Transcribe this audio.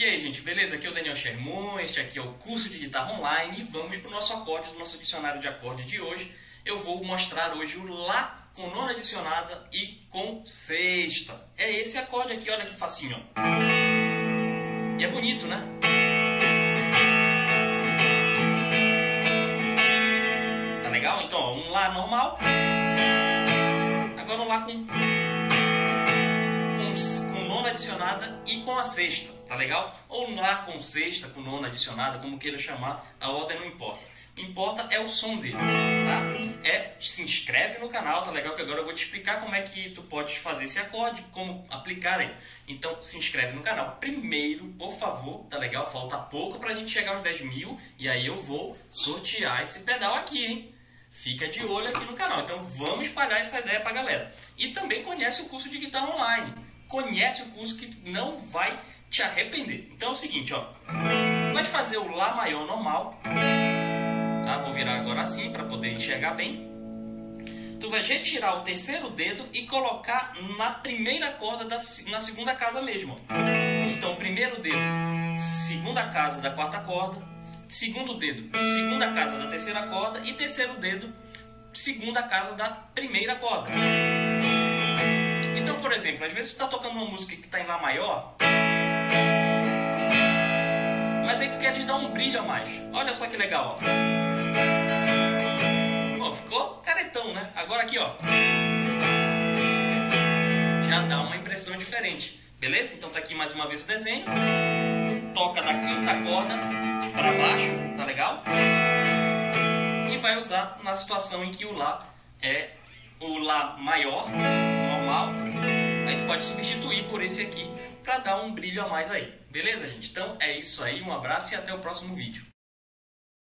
E aí, gente, beleza? Aqui é o Daniel Sherman, este aqui é o curso de guitarra online e vamos para o nosso acorde, do nosso dicionário de acorde de hoje. Eu vou mostrar hoje o Lá com nona adicionada e com sexta. É esse acorde aqui, olha que facinho. Ó. E é bonito, né? Tá legal? Então, ó, um Lá normal. Agora um Lá com adicionada e com a sexta, tá legal? Ou lá com sexta, com nona adicionada, como queira chamar, a ordem não importa. O importa é o som dele, tá? É, se inscreve no canal, tá legal? Que agora eu vou te explicar como é que tu pode fazer esse acorde, como aplicar aí. Então, se inscreve no canal. Primeiro, por favor, tá legal? Falta pouco pra gente chegar aos 10 mil e aí eu vou sortear esse pedal aqui, hein? Fica de olho aqui no canal. Então vamos espalhar essa ideia pra galera. E também conhece o curso de guitarra online conhece o curso que não vai te arrepender. Então é o seguinte, ó. Vai fazer o Lá maior normal. Tá? Vou virar agora assim para poder enxergar bem. Tu vai retirar o terceiro dedo e colocar na primeira corda da na segunda casa mesmo. Então, primeiro dedo, segunda casa da quarta corda, segundo dedo, segunda casa da terceira corda e terceiro dedo, segunda casa da primeira corda exemplo, às vezes tu tá tocando uma música que tá em Lá maior, mas aí tu queres dar um brilho a mais. Olha só que legal, ó. Pô, ficou caretão, né? Agora aqui, ó. Já dá uma impressão diferente. Beleza? Então tá aqui mais uma vez o desenho. Toca da quinta corda para baixo, tá legal? E vai usar na situação em que o Lá é o Lá maior, normal, aí tu pode substituir por esse aqui para dar um brilho a mais aí. Beleza, gente? Então é isso aí, um abraço e até o próximo vídeo.